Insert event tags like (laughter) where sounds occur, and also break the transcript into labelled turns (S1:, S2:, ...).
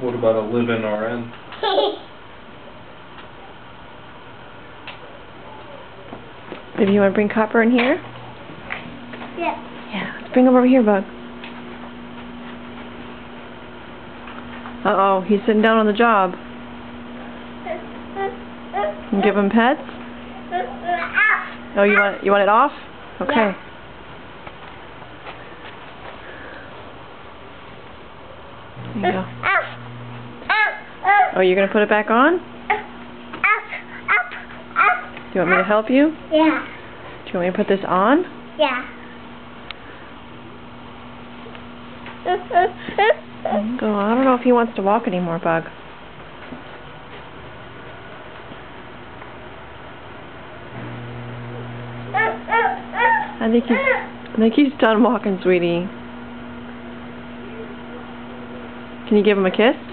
S1: What about a live-in RN?
S2: Maybe (laughs) you want to bring Copper in here?
S3: yeah.
S2: Yeah, let's bring him over here, Bug. Uh-oh, he's sitting down on the job. And give him pets? (laughs) Oh, you want you want it off? Okay.
S3: Yeah.
S2: There you go. Oh, you're gonna put it back on? Do you want me to help you?
S3: Yeah.
S2: Do you want me to put this on?
S3: Yeah.
S2: Mm, go. I don't know if he wants to walk anymore, Bug. I think he's I think he's done walking, sweetie. Can you give him a kiss?